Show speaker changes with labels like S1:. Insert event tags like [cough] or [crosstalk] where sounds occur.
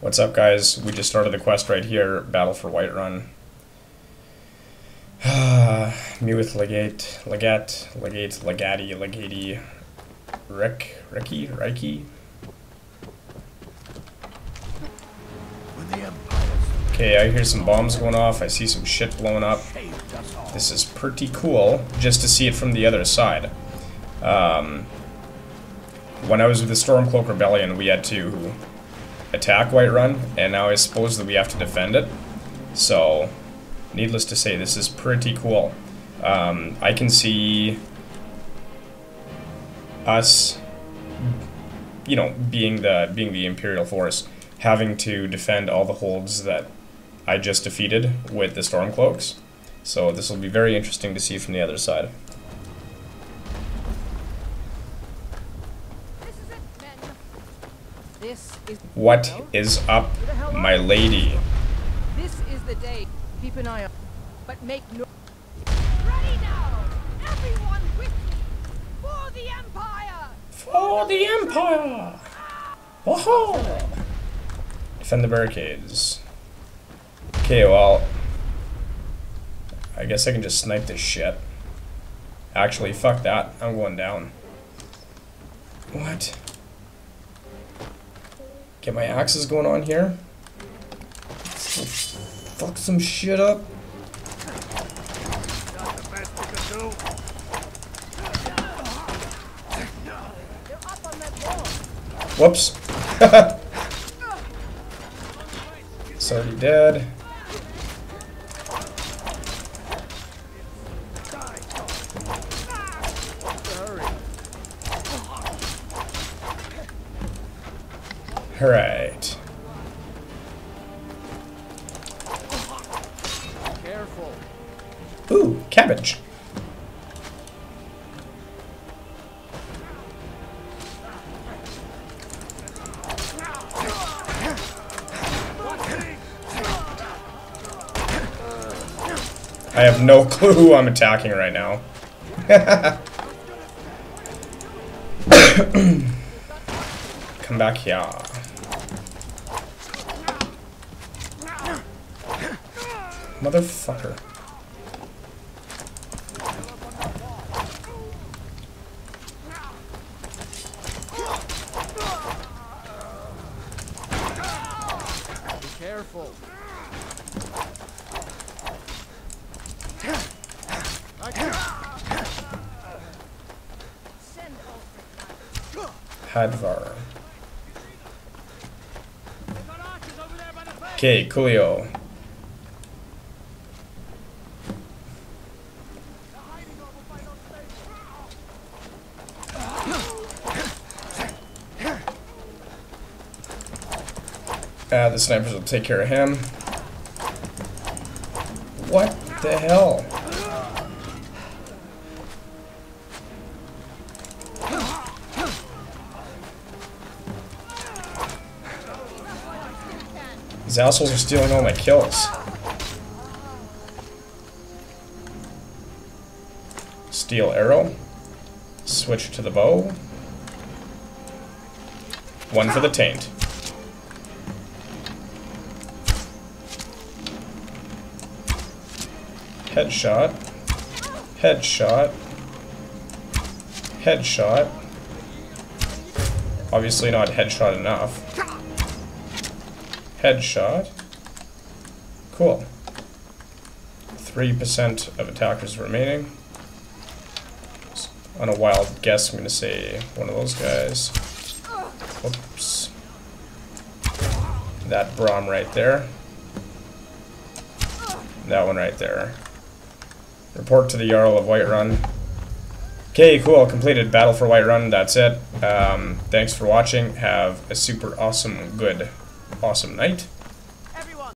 S1: What's up, guys? We just started the quest right here, Battle for Whiterun. [sighs] Me with Legate, Legate, Legate, Legati, Legati, Rick, Ricky, Reiki. Okay, I hear some bombs going off. I see some shit blowing up. This is pretty cool, just to see it from the other side. Um, when I was with the Stormcloak Rebellion, we had to attack Whiterun, and now I suppose that we have to defend it. So, needless to say, this is pretty cool. Um, I can see us, you know, being the being the Imperial force, having to defend all the holds that I just defeated with the Stormcloaks. So this will be very interesting to see from the other side. What is up, my lady?
S2: this is the day. Keep an eye on, but make no.
S3: Ready now! Everyone with me! For the Empire!
S1: For the Empire! Whoa! Defend the barricades. Okay, well... I guess I can just snipe this shit. Actually, fuck that. I'm going down. What? Get my axes going on here. Fuck some shit up. Whoops. [laughs] it's already dead. Alright.
S2: Careful.
S1: Ooh, cabbage. I have no [laughs] clue who I'm attacking right now. [coughs] Come back here. Motherfucker.
S2: Be careful.
S1: Hadvar. Okay, coolio. Ah, the snipers will take care of him. What the hell? These assholes are stealing all my kills. Steel arrow. Switch to the bow. One for the taint. Headshot. Headshot. Headshot. Obviously not headshot enough. Headshot. Cool. 3% of attackers remaining. On a wild guess, I'm going to say one of those guys. Whoops. That Braum right there. That one right there. Report to the Jarl of Whiterun. Okay, cool. Completed Battle for Whiterun. That's it. Um, thanks for watching. Have a super awesome, good, awesome night.